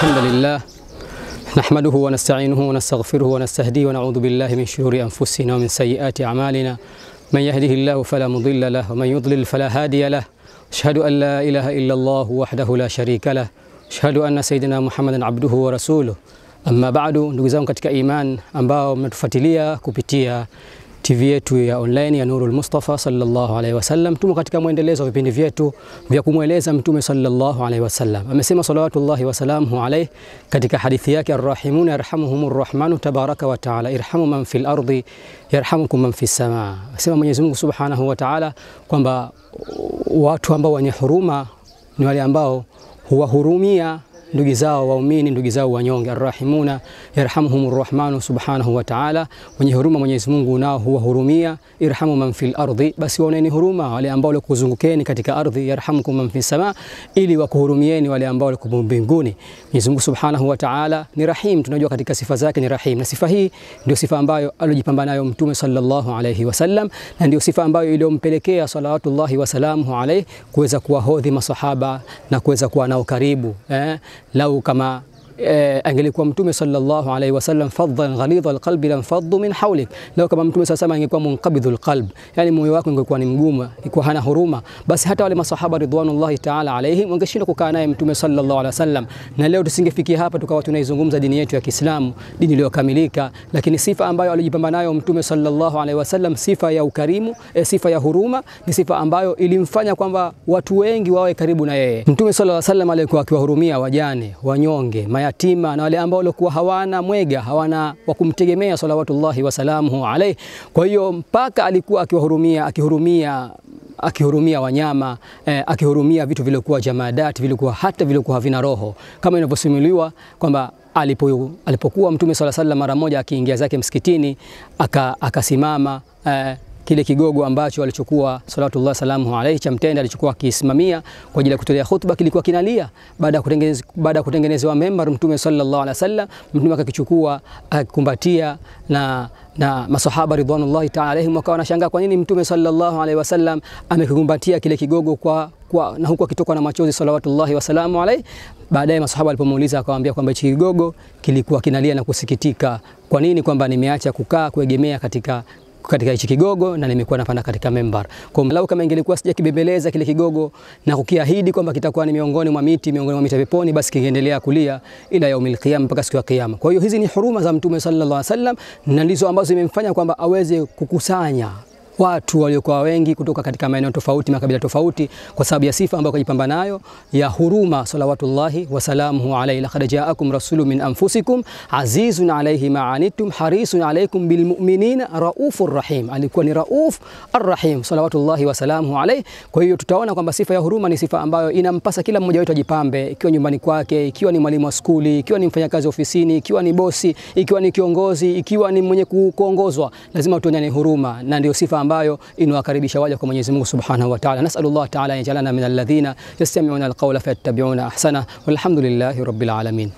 لله نحمده ونستعينه ونستغفره ونستهديه ونعوذ بالله من شرور أنفسنا ومن سيئات أعمالنا. من يهده الله فلا مضل له ومن يضلل فلا هادي له. أشهد أن لا إله إلا الله وحده لا شريك له. أشهد أن سيدنا محمدا عبده ورسوله. Amma bado, ndugu zangu katika iman ambao mnatufuatilia kupitia TV yetu ya online ya Nurul Mustafa sallallahu alaihi wasallam, tumo katika mwendelezo wa vipindi vyetu vya kumweleza Mtume sallallahu alaihi wasallam. Amesema salawatullahi wasalamuhu alaihi katika hadithi yake, arrahimun yarhamuhumur rahmanu tabaraka wa taala, irhamu man fil ardi yarhamukum man fis samaa. Asema Mwenyezi Mungu subhanahu wa taala kwamba watu ambao wenye huruma ni wale ambao huwahurumia ndugu zao waumini, ndugu zao wanyonge. Arrahimuna yarhamuhumur rahmanu subhanahu wa ta'ala, wenye huruma Mwenyezi Mungu nao huwahurumia. Irhamu man fil ardi, basi waoneni huruma wale ambao walikuzungukeni katika ardhi. Yarhamukum man fis sama, ili wakuhurumieni wale ambao waliko mbinguni. Mwenyezi Mungu subhanahu wa ta'ala ni rahim, tunajua katika sifa zake ni rahim, na sifa hii ndio sifa ambayo alojipamba nayo Mtume sallallahu alayhi wasallam, na ndio sifa ambayo iliyompelekea salawatullahi wasalamuhu alayhi kuweza kuwahodhi masahaba na kuweza kuwa nao karibu eh? Lau kama eh, angelikuwa mtume sallallahu alaihi wasallam faddan ghalidha alqalbi lamfaddu min hawlik, lau kama mtume sasa angekuwa munqabidhul qalb, yani moyo wake ungekuwa ni mgumu, ikuwa hana huruma, basi hata wale masahaba ridwanullahi ta'ala alaihim wangeshindwa kukaa naye mtume sallallahu alaihi wasallam, na leo tusingefikia hapa tukawa tunaizungumza dini yetu ya Kiislamu, dini iliyokamilika. Lakini sifa ambayo alijipamba nayo mtume sallallahu alaihi wasallam, sifa ya ukarimu, eh, sifa ya huruma, ni sifa ambayo ilimfanya kwamba watu wengi wawe karibu na yeye. Mtume sallallahu alaihi wasallam alikuwa akiwahurumia wajane, wanyonge, mayatima na wale ambao walikuwa hawana mwega, hawana wa kumtegemea salawatullahi wasalamuhu alaihi. Kwa hiyo mpaka alikuwa akiwahurumia, akihurumia akihurumia wanyama eh, akihurumia vitu vilikuwa jamadati vilikuwa hata vilikuwa havina roho, kama inavyosimuliwa kwamba alipo, alipokuwa Mtume swalla sallam mara moja akiingia zake msikitini akasimama aka eh, kile kigogo ambacho alichokuwa salawatullah salamu alayhi cha mtende alichokuwa akisimamia kwa ajili ya kutolea hutuba kilikuwa kinalia. Baada ya kutengeneza baada ya kutengenezewa member Mtume sallallahu alaihi wasallam, Mtume akakichukua akikumbatia na na masahaba ridwanullahi ta'ala alaihim wakawa wanashangaa kwa nini Mtume sallallahu alaihi wasallam amekikumbatia kile kigogo kwa, kwa na huku akitokwa na machozi salawatullahi wasalamu alaihi. Baadaye masahaba alipomuuliza akawaambia kwamba hichi kigogo kilikuwa kinalia na kusikitika. Kwa nini? Kwamba nimeacha kukaa kuegemea katika katika hichi kigogo na nimekuwa napanda katika membar. Kwa lau kama ingelikuwa sija sijakibembeleza kile kigogo na kukiahidi kwamba kitakuwa ni miongoni mwa miti miongoni mwa miti peponi, basi kingeendelea kulia ila yaumil qiyam, mpaka siku ya kiyama. Kwa hiyo hizi ni huruma za Mtume sallallahu alaihi wasallam na ndizo ambazo zimemfanya kwamba aweze kukusanya watu waliokuwa wengi kutoka katika maeneo tofauti, makabila tofauti, kwa sababu ya sifa ambayo kajipamba nayo ya huruma, salawatullahi wasalamuhu alaihi. Laqad jaakum rasulun min anfusikum azizun alaihi ma anittum harisun alaikum bilmuminina raufur rahim. Alikuwa ni rauf arrahim, salawatullahi wasalamuhu alaihi. Kwa hiyo tutaona kwamba sifa ya huruma ni sifa ambayo inampasa kila mmoja wetu ajipambe, ikiwa nyumbani kwake, ikiwa ni mwalimu wa skuli, ikiwa ni mfanyakazi ofisini, ikiwa ni bosi, ikiwa ni kiongozi, ikiwa ni mwenye kuongozwa, lazima tuonyane huruma, na ndio sifa ambayo inawakaribisha waja kwa Mwenyezi Mungu Subhanahu wa Ta'ala. Nas'alullah Ta'ala yajalana min alladhina yastami'una alqawla fayattabi'una ahsana walhamdulillahi rabbil alamin.